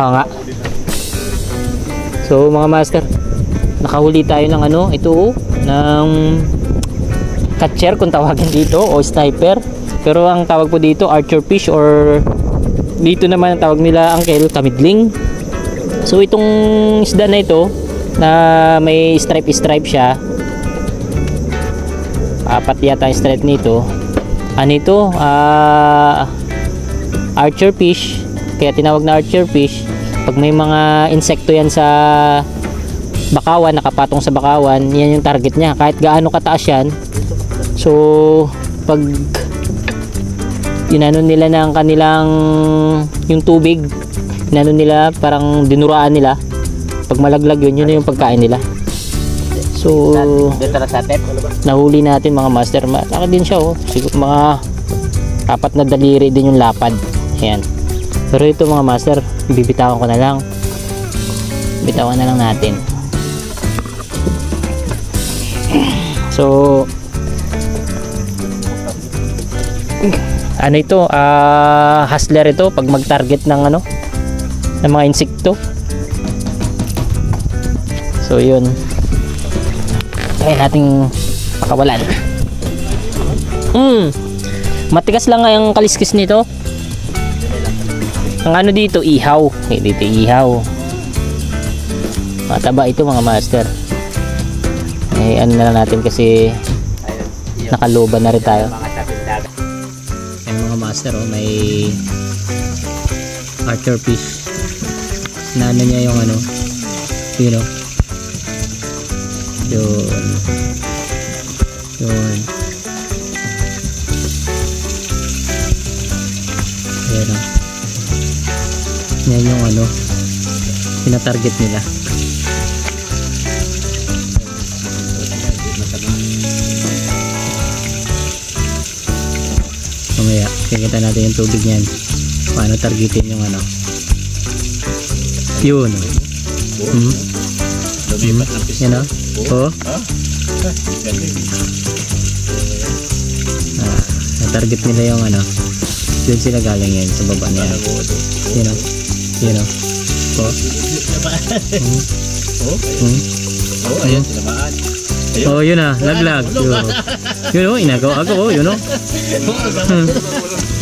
Oo nga. So mga master, nakahuli tayo ng ano, ito oh, ng catcher kung tawagin dito o sniper. Pero ang tawag po dito archer fish or dito naman ang tawag nila uncle kamidling. So itong isda na ito na may stripe stripe siya. Apat yata ang stripe nito. Ano ito? Ah archer fish kaya tinawag na archer fish. Pag may mga insekto yan sa bakawan nakapatong sa bakawan yan yung target niya. Kahit gaano kataas yan. So pag inano nila ng kanilang yung tubig inano nila parang dinuraan nila. Pag malaglag yun yun na yung pagkain nila. So nahuli natin mga master. Malaki din siya oh. Siguro mga apat na daliri din yung lapad. Ayan pero ito mga master bibitawan ko na lang. Bitawan na lang natin. So ano ito? Ah hustler ito pag mag target ng ano? Ng mga insekto. So yun. Kaya nating pakawalan. Mm matigas lang nga yung kaliskis nito ang ano dito ihaw. Dito ihaw. Mataba ito mga master. Eh ano na natin kasi nakaluban na rin tayo. Ayan mga master oh, may archer fish. Na ano niya yung ano yun oh yun. Yun. Ayan oh yan yung ano pinatarget nila. Mamaya kikita natin yung tubig niyan. Paano targetin yung ano? Yun. Hmm? Lumipat ng pis. yan oh oh ah, target nila yung ano yun sila galing yan sa baba na yan yun oh yun oh oh hmm. Oh, Hmm. oh, ayan, tinamaan. Ayun. oh yun ah laglag yun, yun oh inagaw ako oh yun oh.